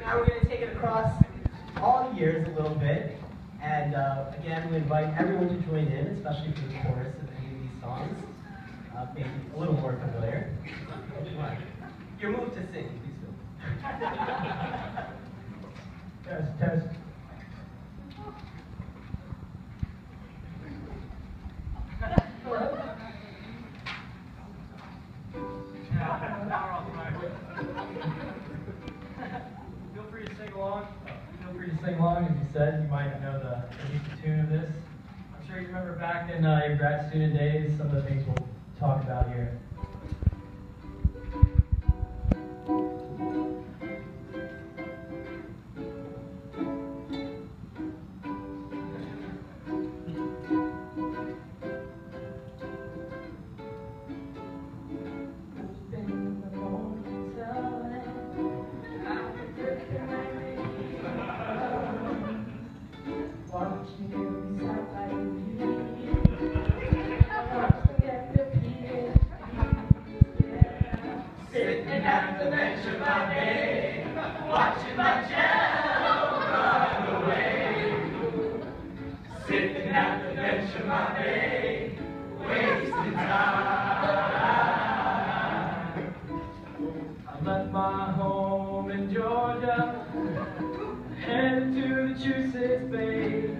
now we're going to take it across all years a little bit. And uh, again, we invite everyone to join in, especially for the chorus of any of these songs. Uh, maybe a little more familiar. You're moved to sing, please do. sing along. As you said, you might know the, the tune of this. I'm sure you remember back in uh, your grad student days, some of the things we'll talk about here. Georgia, headed to the Chusetts Bay.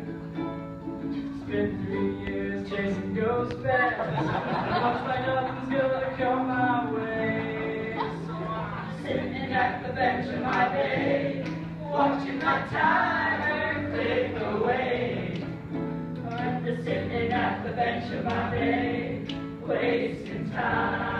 Ghost. Looks like nothing's gonna come my way. So I'm Sitting at the bench of my bay, watching my time fade away. I'm just sitting at the bench of my bay, wasting time.